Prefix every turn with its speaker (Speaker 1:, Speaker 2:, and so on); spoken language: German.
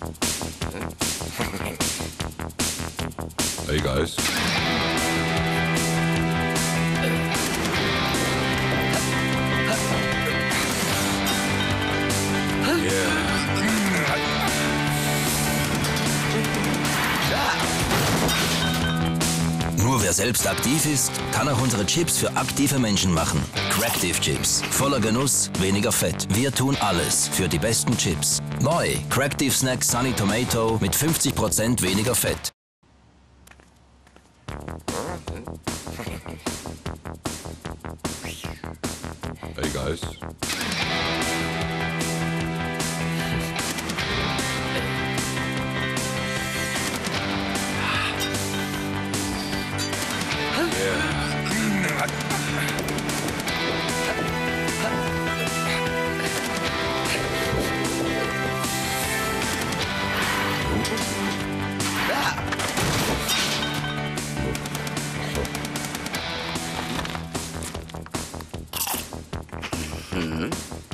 Speaker 1: Hey guys.
Speaker 2: Wer selbst aktiv ist, kann auch unsere Chips für aktive Menschen machen. Cractive Chips. Voller Genuss, weniger Fett. Wir tun alles für die besten Chips. Neu. Cractive Snack Sunny Tomato mit 50% weniger Fett.
Speaker 1: Hey guys. Mm-hmm.